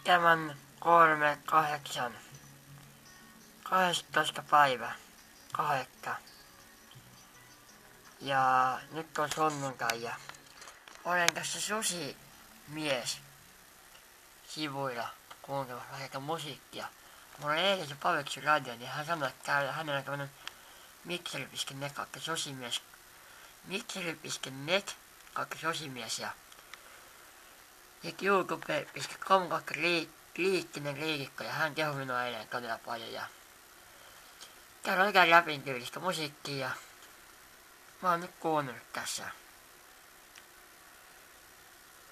seitsemän, kolme, kahdeksan, 12 päivä, kahdeksan. Ja nyt on sunnuntai ja olen tässä susi mies sivuilla kuuntelemassa vaikka musiikkia. Mulla oli eilen se Paveksi radio, niin hän sanoi, että täällä hänellä on tämmönen mixeri.net kautta sosimies. Mixeri.net kautta sosimies ja sitten youtube.com kautta liikkinen liikikko ja hän kehui minua eilen todella paljon ja täällä on oikein läpin tyylistä musiikkia ja mä oon nyt kuunnellut tässä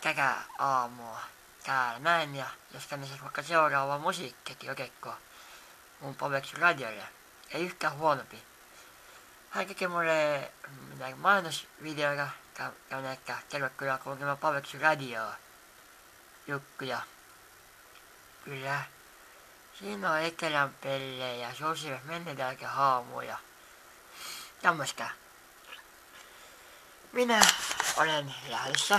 tätä aamua täällä näin ja jos tänne siis vaikka seuraava musiikkikin otetko mun Paveksi radiolle. Ei yhtään huonompi. Hän teki mulle mainosvideoita ja näitä tervetuloa kuuntelemaan Paveksi radioa juttuja. Kyllä. Siinä on Etelän pellejä, sosiaalis mennetäänkin haamuja. Tämmöstä. Minä olen lähdössä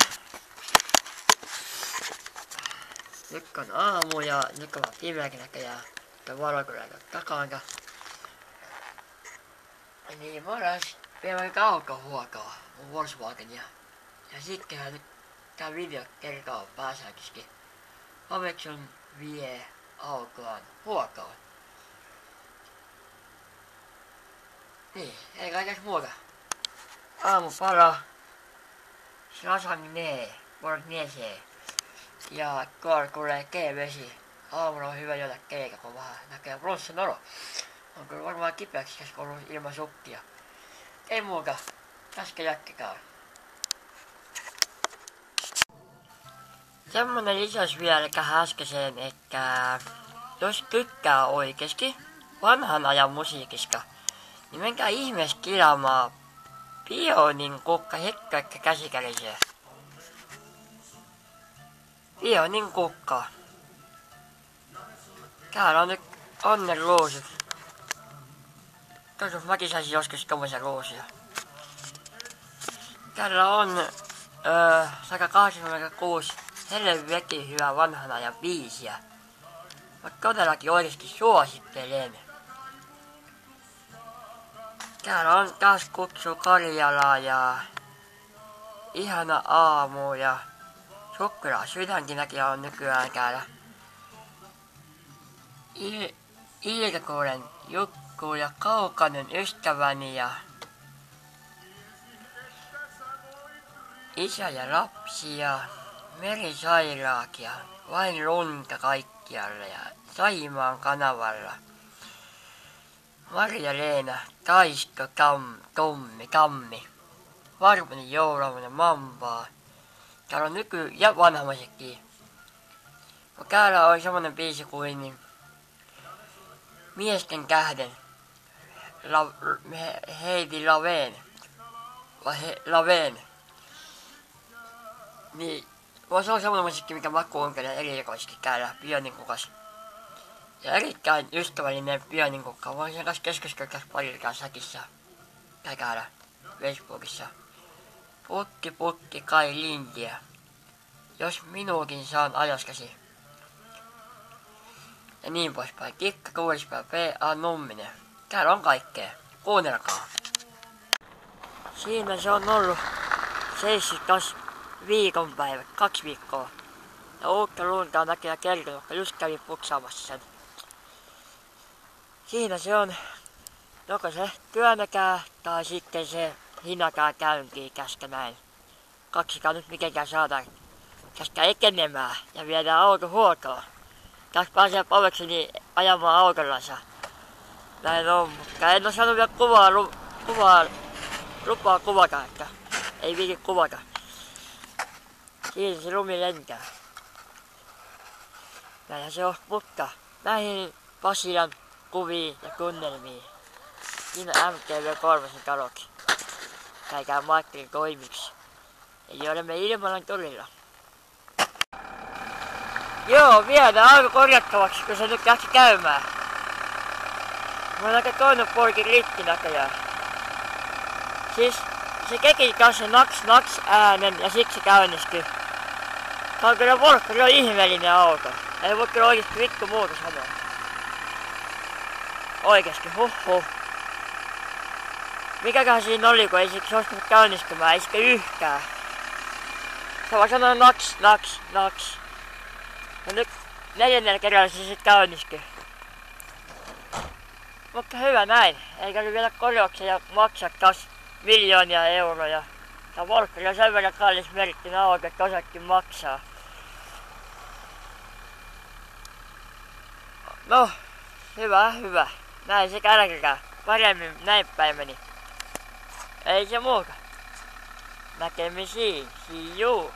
nyt on aamu ja nyt on pimeäkin näköjään. Tuo valokuva takana. Niin mä olen vielä kaukohuokaa mun Volkswagenia. Ja sittenhän nyt tää video kertoo pääsääntöisesti. Paveksun vie autoaan huokoon. Niin, ei kaikessa muuta. Aamu pala. Sasan nee, vuorot niesee. Ja kuulee keevesi. Aamulla on hyvä juoda keikä, kun vähän näkee flunssan olo. On kyllä varmaan kipeäksi, jos on ilman sukkia. Ei muuta. Tästä jätkäkää. Semmonen lisäys vielä äskeiseen, että jos tykkää oikeesti vanhan ajan musiikista, niin menkää ihmeessä kilaamaan Pionin kukka hekkäkkä käsikäliseen. Pionin kukka. Täällä on nyt onnen ruusit. Toivottavasti mäkin saisin joskus tommosia ruusia. Täällä on öö, 186 helvetin hyvä vanhan ajan biisiä. Mä todellakin oikeesti suosittelen. Täällä on taas kutsu Karjalaa ja ihana aamu ja sukkraa sydänkinäkin on nykyään täällä. Il- Ilkuuden Jukku ja Kaukanen ystäväni ja isä ja lapsi ja vain lunta kaikkialle ja Saimaan kanavalla. Marja-Leena, Taisko, Tam, Tommi, Tammi, Varmani, Joulamunen, Mambaa. Täällä on nyky- ja vanha musiikki. Täällä on semmonen biisi kuin niin, Miesten kähden. La, he, Heidi Laveen. Vai he, Laveen. Niin, se on semmonen musiikki, mikä mä kuuntelen erikoisesti täällä Pionin kukas. Ja erittäin ystävällinen Pionin kukka. Voin sen kanssa keskustella parikaan säkissä. Tai täällä Facebookissa. Pukki pukki kai lintiä. Jos minuukin saan ajaskasi. Ja niin poispäin. Kikka kuulispäin P.A. Numminen. Täällä on kaikkea. Kuunnelkaa. Siinä se on ollut seissyt taas viikonpäivä, kaksi viikkoa. Ja uutta lunta näköjään kertonut, kun just kävin puksaamassa sen. Siinä se on. Joko se työnäkää tai sitten se hinakää käyntiin käskä näin. Kaksikaan nyt mitenkään saadaan käskä etenemään ja viedään auto huoltoon. Tässä pääsee Pavekseni ajamaan autollansa. Näin on, mutta en ole saanut vielä kuvaa, kuvaa lupaa kuvata, että ei viiti kuvata. Siinä se lumi lentää. Näinhän se on, mutta näihin Pasilan kuviin ja tunnelmiin. Siinä MTV Korvasen talokin. Käykää Marttin toimiksi. Eli olemme Ilmalan torilla. Joo, vielä aika korjattavaksi, kun se nyt lähti käymään. Mä oon aika toinen poikin rikki näköjään. Siis se keki kanssa naks naks äänen ja siksi käynnistyi. Tää on kyllä Volkkari on ihmeellinen auto. Ei voi kyllä oikeesti vittu muuta sanoa. Oikeesti, huh huh. Mikäköhän siinä oli, kun ei se suostunut käynnistymään, ei sitä yhtään. Se vaan sanoi naks, naks, naks. Ja nyt neljännellä kerralla se sitten käynnistyi. Mutta hyvä näin. Eikä vielä korjauksia ja maksaa taas miljoonia euroja. Ja Volkkari on sen verran kallis merkki auto, että osakin maksaa. No, hyvä, hyvä. Näin se kärkää. Paremmin näin päin meni. Ei se muuta. Näkemisiin. See you.